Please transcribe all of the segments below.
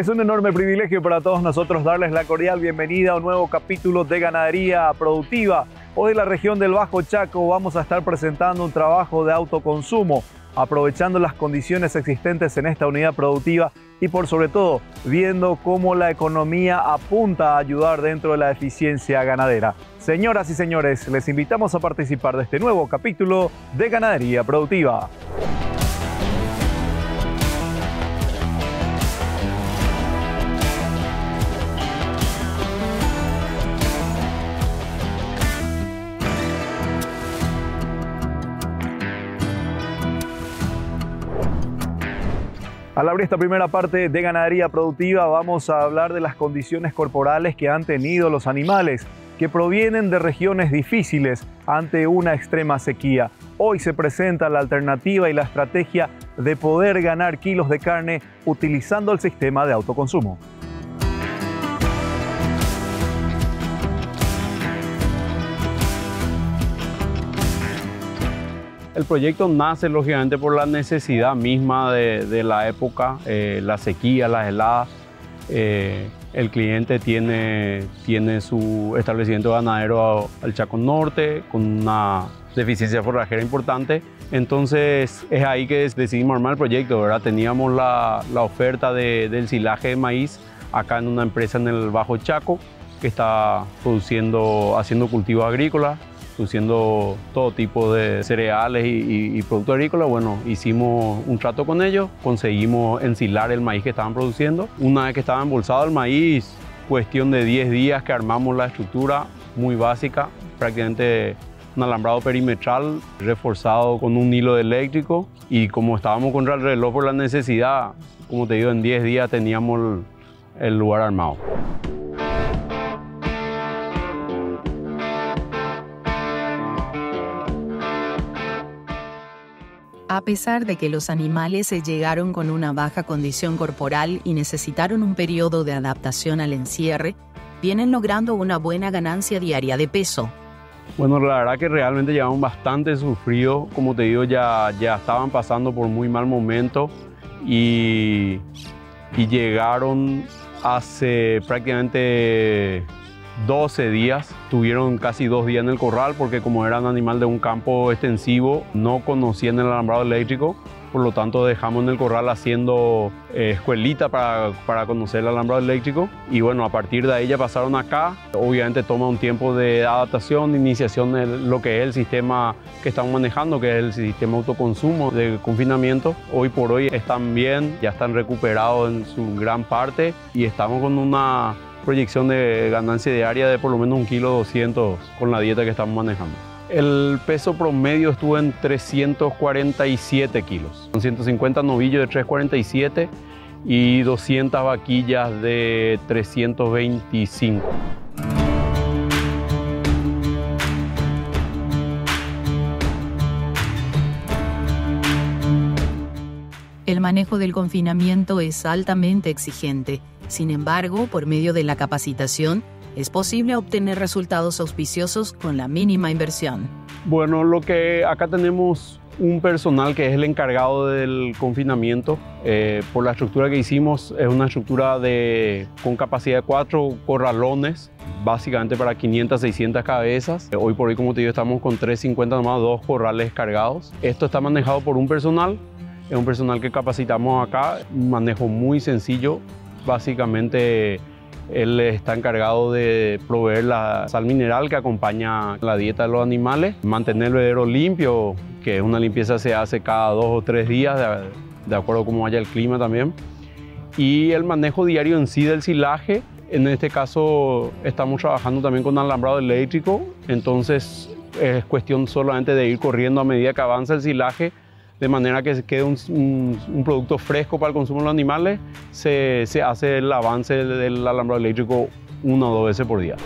Es un enorme privilegio para todos nosotros darles la cordial bienvenida a un nuevo capítulo de Ganadería Productiva. Hoy en la región del Bajo Chaco vamos a estar presentando un trabajo de autoconsumo, aprovechando las condiciones existentes en esta unidad productiva y por sobre todo viendo cómo la economía apunta a ayudar dentro de la eficiencia ganadera. Señoras y señores, les invitamos a participar de este nuevo capítulo de Ganadería Productiva. Al abrir esta primera parte de ganadería productiva vamos a hablar de las condiciones corporales que han tenido los animales que provienen de regiones difíciles ante una extrema sequía. Hoy se presenta la alternativa y la estrategia de poder ganar kilos de carne utilizando el sistema de autoconsumo. El proyecto nace lógicamente por la necesidad misma de, la época, eh, la sequía, las heladas. Eh, el cliente tiene, tiene su establecimiento ganadero al Chaco Norte con una deficiencia forrajera importante. Entonces es ahí que decidimos armar el proyecto. ¿verdad? Teníamos la, la oferta del silaje de maíz acá en una empresa en el Bajo Chaco que está produciendo, haciendo cultivos agrícolas produciendo todo tipo de cereales y, productos agrícolas. Bueno, hicimos un trato con ellos, conseguimos ensilar el maíz que estaban produciendo. Una vez que estaba embolsado el maíz, cuestión de 10 días que armamos la estructura muy básica, prácticamente un alambrado perimetral reforzado con un hilo eléctrico y como estábamos contra el reloj por la necesidad, como te digo, en 10 días teníamos el lugar armado. A pesar de que los animales se llegaron con una baja condición corporal y necesitaron un periodo de adaptación al encierre, vienen logrando una buena ganancia diaria de peso. Bueno, la verdad que realmente llevaban bastante sufrido, como te digo, ya, ya estaban pasando por muy mal momento y, y llegaron hace prácticamente 12 días. Tuvieron casi dos días en el corral porque como era un animal de un campo extensivo, no conocían el alambrado eléctrico. Por lo tanto, dejamos en el corral haciendo eh, escuelita para, para, conocer el alambrado eléctrico. Y bueno, a partir de ahí ya pasaron acá. Obviamente toma un tiempo de adaptación, de iniciación de lo que es el sistema que estamos manejando, que es el sistema autoconsumo de confinamiento. Hoy por hoy están bien, ya están recuperados en su gran parte y estamos con una proyección de ganancia diaria de por lo menos un kilo 200 con la dieta que estamos manejando. El peso promedio estuvo en 347 kilos, con 150 novillos de 347 y 200 vaquillas de 325. El manejo del confinamiento es altamente exigente sin embargo, por medio de la capacitación, es posible obtener resultados auspiciosos con la mínima inversión. Bueno, lo que acá tenemos un personal que es el encargado del confinamiento. Eh, por la estructura que hicimos, es una estructura de, con capacidad de cuatro corralones, básicamente para 500, 600 cabezas. Hoy por hoy, como te digo, estamos con 350 nomás, dos corrales cargados. Esto está manejado por un personal, es un personal que capacitamos acá, manejo muy sencillo, Básicamente él está encargado de proveer la sal mineral que acompaña la dieta de los animales, mantener el bebedero limpio, que una limpieza se hace cada dos o tres días, de, acuerdo a cómo vaya el clima también. Y el manejo diario en sí del silaje, en este caso estamos trabajando también con alambrado eléctrico, entonces es cuestión solamente de ir corriendo a medida que avanza el silaje de manera que quede un, producto fresco para el consumo de los animales, se, se hace el avance del alambrado eléctrico una o dos veces por día.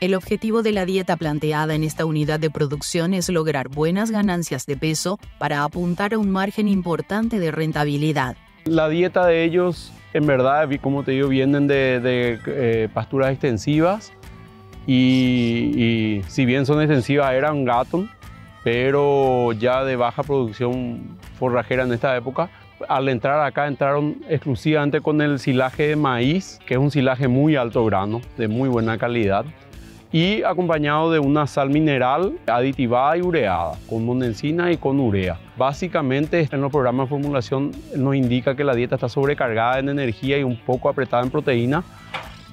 El objetivo de la dieta planteada en esta unidad de producción es lograr buenas ganancias de peso para apuntar a un margen importante de rentabilidad. La dieta de ellos, en verdad, como te digo, vienen de, eh, pasturas extensivas y, si bien son extensivas eran gatos pero ya de baja producción forrajera en esta época. Al entrar acá entraron exclusivamente con el silaje de maíz, que es un silaje muy alto grano, de muy buena calidad y acompañado de una sal mineral aditivada y ureada, con monensina y con urea. Básicamente en los programas de formulación nos indica que la dieta está sobrecargada en energía y un poco apretada en proteína,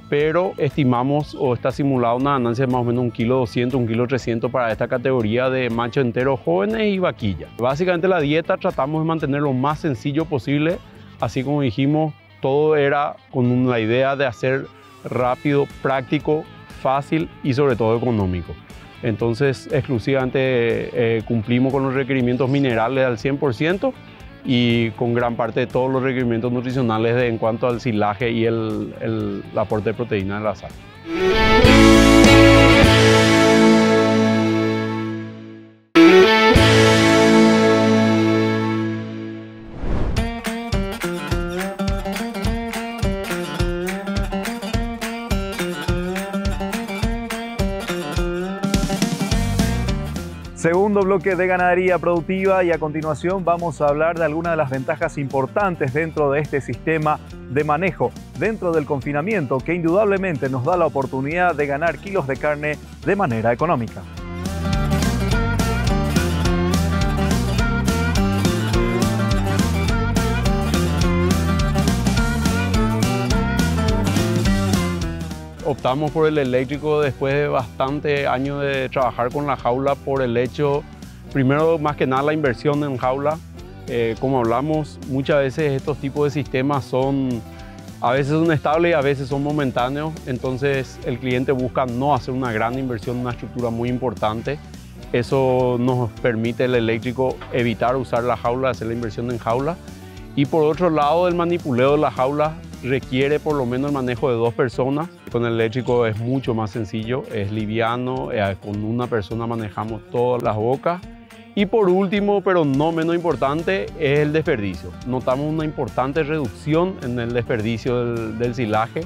pero estimamos o está simulada una ganancia de más o menos un kilo 200, un kilo 300 para esta categoría de macho entero jóvenes y vaquilla. Básicamente la dieta tratamos de mantener lo más sencillo posible, así como dijimos, todo era con la idea de hacer rápido, práctico, fácil y sobre todo económico. Entonces exclusivamente eh, cumplimos con los requerimientos minerales al 100% y con gran parte de todos los requerimientos nutricionales en cuanto al silaje y el, el aporte de proteína de la sal. Bloque de ganadería productiva y a continuación vamos a hablar de algunas de las ventajas importantes dentro de este sistema de manejo dentro del confinamiento que indudablemente nos da la oportunidad de ganar kilos de carne de manera económica. optamos por el eléctrico después de bastante años de trabajar con la jaula por el hecho, primero más que nada la inversión en jaula. Eh, como hablamos, muchas veces estos tipos de sistemas son, a veces son estables y a veces son momentáneos, entonces el cliente busca no hacer una gran inversión, una estructura muy importante. Eso nos permite el eléctrico evitar usar la jaula, hacer la inversión en jaula. Y por otro lado, el manipuleo de la jaula requiere por lo menos el manejo de dos personas. Con el eléctrico es mucho más sencillo, es liviano, eh, con una persona manejamos todas las bocas. Y por último, pero no menos importante, es el desperdicio. Notamos una importante reducción en el desperdicio del, silaje.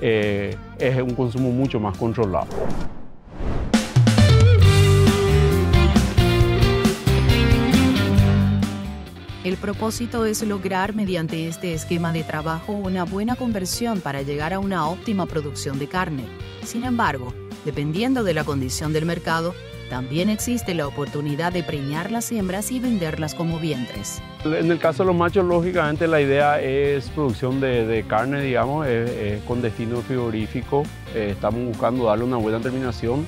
Eh, es un consumo mucho más controlado. El propósito es lograr mediante este esquema de trabajo una buena conversión para llegar a una óptima producción de carne. Sin embargo, dependiendo de la condición del mercado, también existe la oportunidad de preñar las hembras y venderlas como vientres. En el caso de los machos, lógicamente la idea es producción de, carne, digamos, con destino frigorífico. Eh, estamos buscando darle una buena terminación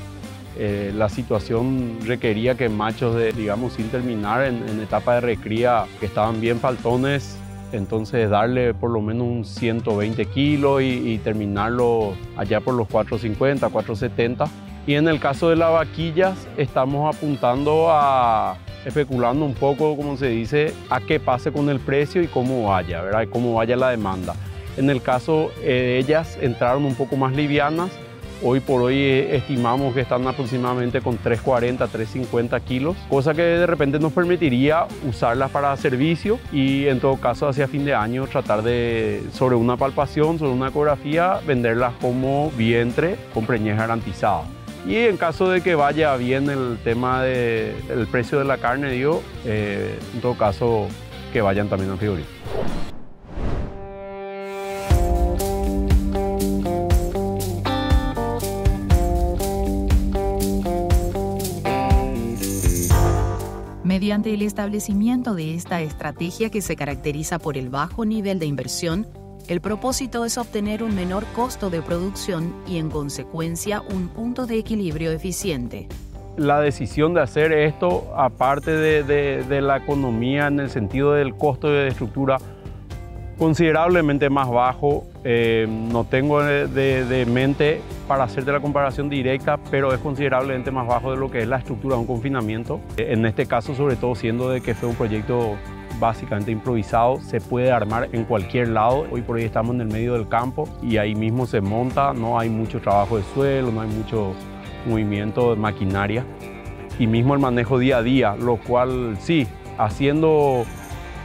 eh, la situación requería que machos, de, digamos, sin terminar en, etapa de recría, que estaban bien faltones, entonces darle por lo menos un 120 kilos y, terminarlo allá por los 450, 470. Y en el caso de las vaquillas, estamos apuntando a, especulando un poco, como se dice, a qué pase con el precio y cómo vaya, ¿verdad? cómo vaya la demanda. En el caso de ellas, entraron un poco más livianas, Hoy por hoy eh, estimamos que están aproximadamente con 340, 350 kilos, cosa que de repente nos permitiría usarlas para servicio y en todo caso hacia fin de año tratar de, sobre una palpación, sobre una ecografía, venderlas como vientre con preñez garantizada. Y en caso de que vaya bien el tema del precio de la carne, digo, eh, en todo caso que vayan también al frigorífico. El establecimiento de esta estrategia que se caracteriza por el bajo nivel de inversión, el propósito es obtener un menor costo de producción y en consecuencia un punto de equilibrio eficiente. La decisión de hacer esto, aparte de, la economía en el sentido del costo de estructura, considerablemente más bajo. Eh, no tengo de, mente para hacerte la comparación directa, pero es considerablemente más bajo de lo que es la estructura de un confinamiento. En este caso, sobre todo siendo de que fue un proyecto básicamente improvisado, se puede armar en cualquier lado. Hoy por hoy estamos en el medio del campo y ahí mismo se monta, no hay mucho trabajo de suelo, no hay mucho movimiento de maquinaria y mismo el manejo día a día, lo cual sí, haciendo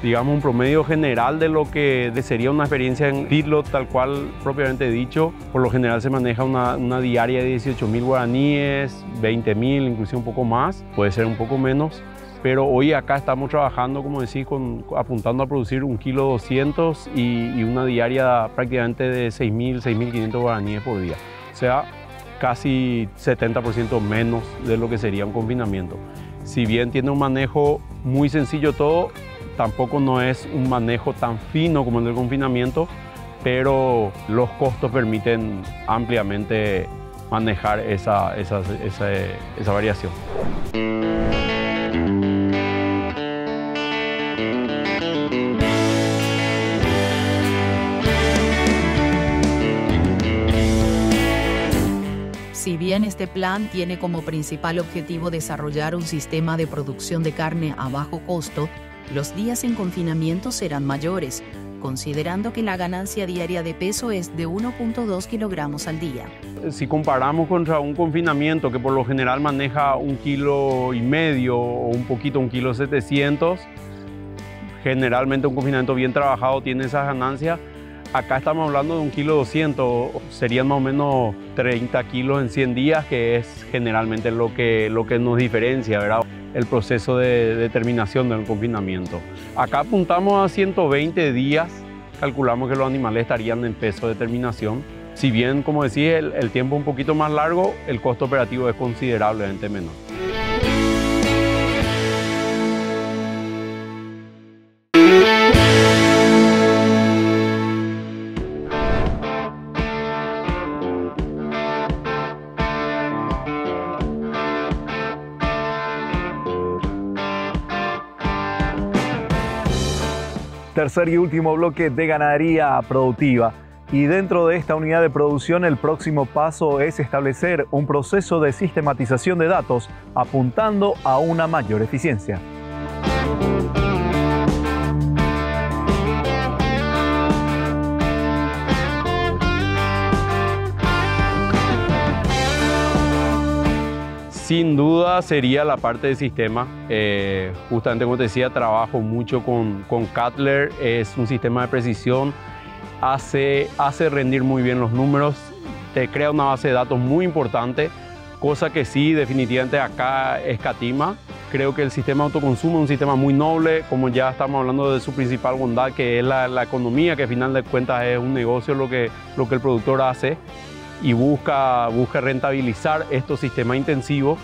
digamos, un promedio general de lo que sería una experiencia en feedlot tal cual propiamente dicho. Por lo general se maneja una, una diaria de 18 mil guaraníes, 20 mil, inclusive un poco más, puede ser un poco menos. Pero hoy acá estamos trabajando, como decís, con, apuntando a producir un kilo 200 y, y una diaria prácticamente de 6.000, 6.500 guaraníes por día. O sea, casi 70% menos de lo que sería un confinamiento. Si bien tiene un manejo muy sencillo todo, tampoco no es un manejo tan fino como el del confinamiento, pero los costos permiten ampliamente manejar esa, esa, esa, esa variación. Si bien este plan tiene como principal objetivo desarrollar un sistema de producción de carne a bajo costo, los días en confinamiento serán mayores, considerando que la ganancia diaria de peso es de 1.2 kilogramos al día. Si comparamos contra un confinamiento que por lo general maneja un kilo y medio o un poquito, un kilo 700, generalmente un confinamiento bien trabajado tiene esas ganancias. Acá estamos hablando de un kilo 200, serían más o menos 30 kilos en 100 días, que es generalmente lo que, lo que nos diferencia, ¿verdad? El proceso de determinación del confinamiento. Acá apuntamos a 120 días, calculamos que los animales estarían en peso de determinación. Si bien, como decía, el, el tiempo un poquito más largo, el costo operativo es considerablemente menor. Tercer y último bloque de ganadería productiva. Y dentro de esta unidad de producción el próximo paso es establecer un proceso de sistematización de datos apuntando a una mayor eficiencia. Sin duda sería la parte de sistema. Eh, justamente como te decía, trabajo mucho con, con Cutler. Es un sistema de precisión. Hace, hace rendir muy bien los números. Te crea una base de datos muy importante. Cosa que sí, definitivamente acá escatima. Creo que el sistema de autoconsumo es un sistema muy noble, como ya estamos hablando de su principal bondad, que es la, la economía, que al final de cuentas es un negocio lo que, lo que el productor hace y busca, busca rentabilizar estos sistemas intensivos.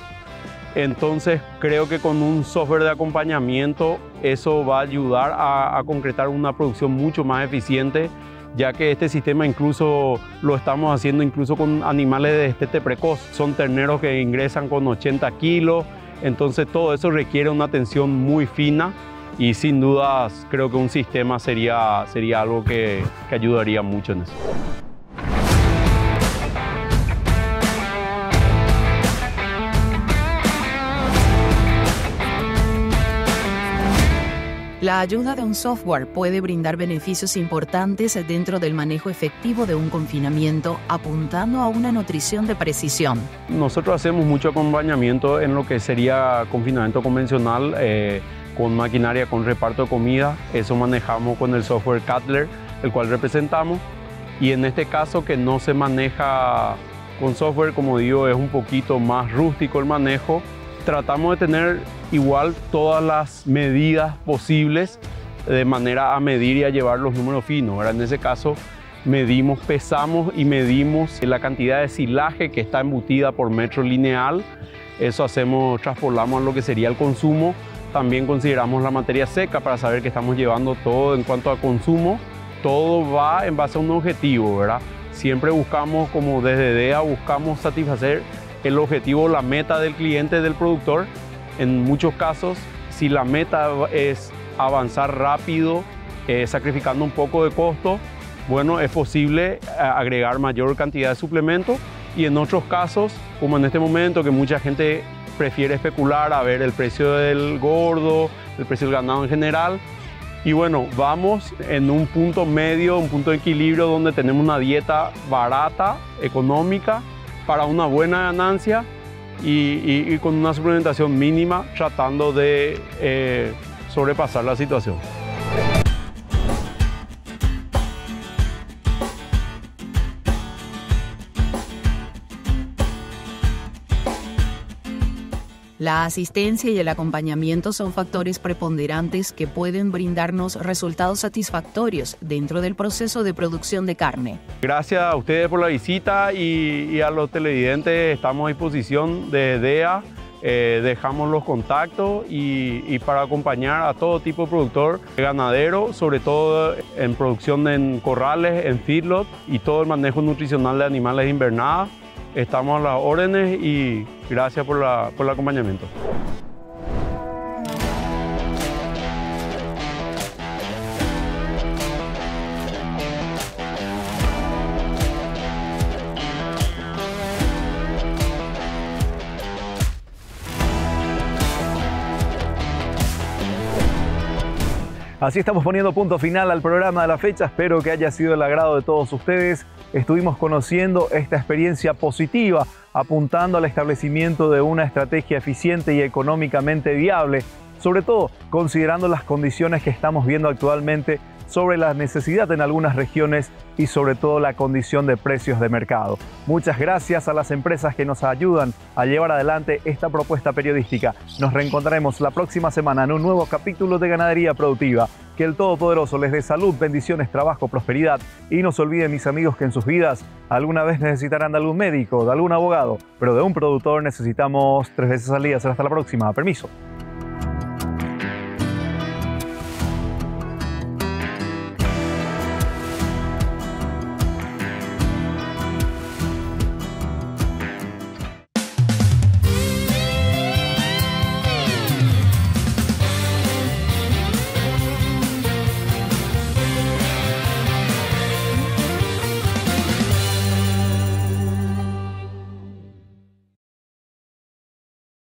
Entonces creo que con un software de acompañamiento eso va a ayudar a, concretar una producción mucho más eficiente, ya que este sistema incluso lo estamos haciendo incluso con animales de destete precoz. Son terneros que ingresan con 80 kilos, entonces todo eso requiere una atención muy fina y sin dudas creo que un sistema sería, sería algo que, que ayudaría mucho en eso. La ayuda de un software puede brindar beneficios importantes dentro del manejo efectivo de un confinamiento, apuntando a una nutrición de precisión. Nosotros hacemos mucho acompañamiento en lo que sería confinamiento convencional, eh, con maquinaria, con reparto de comida. Eso manejamos con el software Cutler, el cual representamos. Y en este caso que no se maneja con software, como digo, es un poquito más rústico el manejo. Tratamos de tener igual todas las medidas posibles de manera a medir y a llevar los números finos. ¿verdad? En ese caso medimos, pesamos y medimos la cantidad de silaje que está embutida por metro lineal. Eso hacemos, transportamos a lo que sería el consumo. También consideramos la materia seca para saber que estamos llevando todo en cuanto a consumo. Todo va en base a un objetivo, ¿verdad? Siempre buscamos, como desde DEA, buscamos satisfacer el objetivo, la meta del cliente, del productor, en muchos casos, si la meta es avanzar rápido, eh, sacrificando un poco de costo, bueno, es posible eh, agregar mayor cantidad de suplementos. Y en otros casos, como en este momento que mucha gente prefiere especular a ver el precio del gordo, el precio del ganado en general, y bueno, vamos en un punto medio, un punto de equilibrio donde tenemos una dieta barata, económica, para una buena ganancia y, y, con una suplementación mínima tratando de eh, sobrepasar la situación. La asistencia y el acompañamiento son factores preponderantes que pueden brindarnos resultados satisfactorios dentro del proceso de producción de carne. Gracias a ustedes por la visita y, a los televidentes estamos a disposición de DEA. Eh, dejamos los contactos y, para acompañar a todo tipo de productor ganadero, sobre todo en producción en corrales, en feedlot y todo el manejo nutricional de animales invernadas. Estamos a las órdenes y gracias por, por el acompañamiento. Así estamos poniendo punto final al programa de la fecha. Espero que haya sido el agrado de todos ustedes. Estuvimos conociendo esta experiencia positiva, apuntando al establecimiento de una estrategia eficiente y económicamente viable, sobre todo considerando las condiciones que estamos viendo actualmente sobre la necesidad en algunas regiones y sobre todo la condición de precios de mercado. Muchas gracias a las empresas que nos ayudan a llevar adelante esta propuesta periodística. Nos reencontraremos la próxima semana en un nuevo capítulo de Ganadería Productiva. Que el Todopoderoso les dé salud, bendiciones, trabajo, prosperidad y no se olviden mis amigos que en sus vidas alguna vez necesitarán de algún médico, de algún abogado, pero de un productor necesitamos tres veces al día. Será hasta la próxima. Permiso.